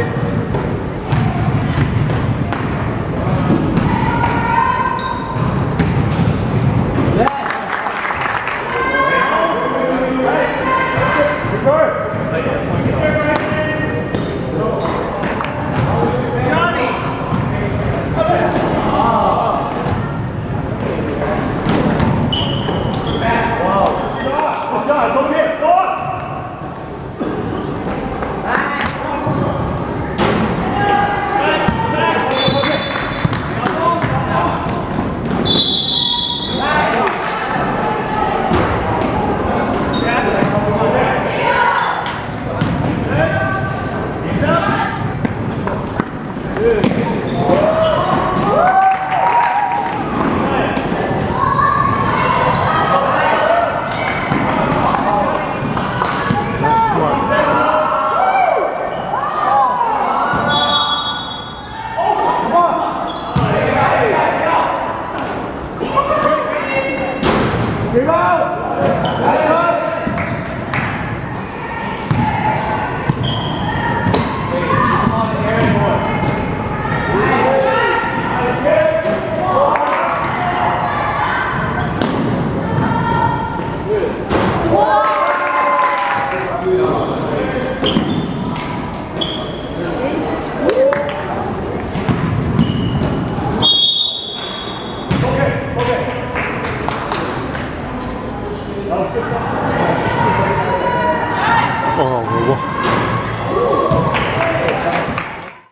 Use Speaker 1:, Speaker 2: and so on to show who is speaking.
Speaker 1: Thank you. Viva! 어, 뭐고? 뭐.